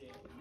day.